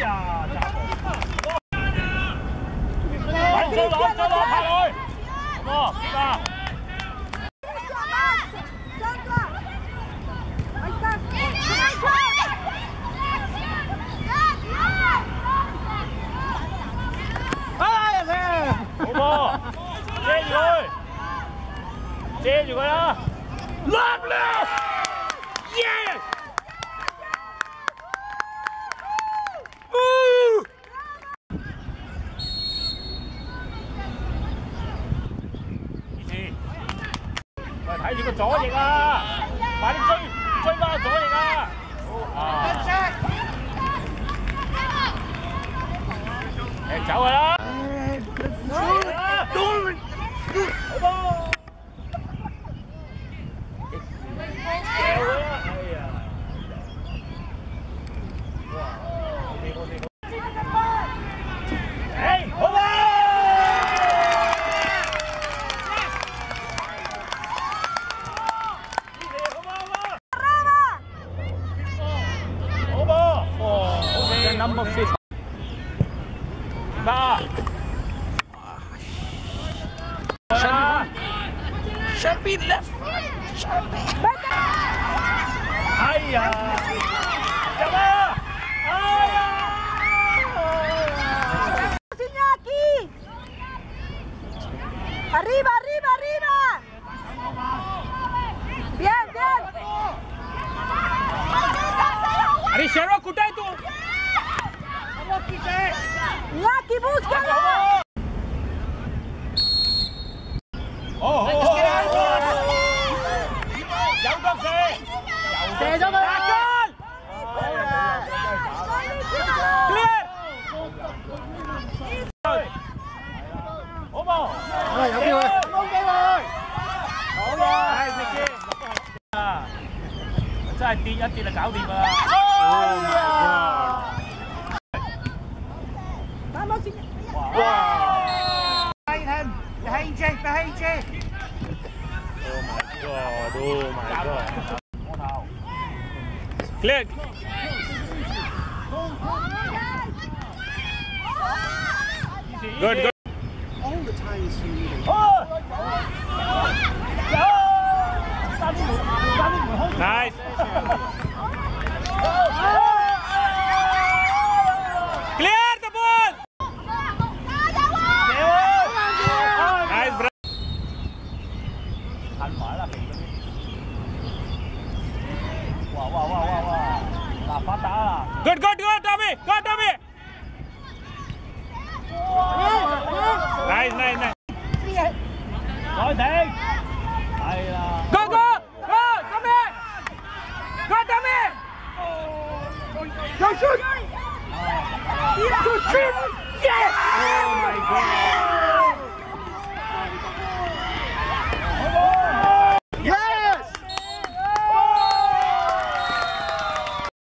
呀！快追攞，追攞，拍佢！哥，接啊！好波，遮住佢，遮住佢啦！落啦！Yeah！睇住個左翼啊！快啲追追翻個左翼啊！啊！誒走佢啦！number 50. Back. Back. Should left. Arriba, arriba, arriba. Bien, bien. Arriba, 真系跌一跌就搞掂㗎啦。 哇！Behind you, behind you. Oh my god! Oh my god! Clear! Good, good. 近埋啦，肥嗰啲。哇哇哇哇哇！嗱，发达啦！Good, good, good, Tommy, good, Tommy. Nice, nice, nice. 再停。系啦。Go, go, go, Tommy. Go, Tommy. Go shoot! Go, Shoot, shoot!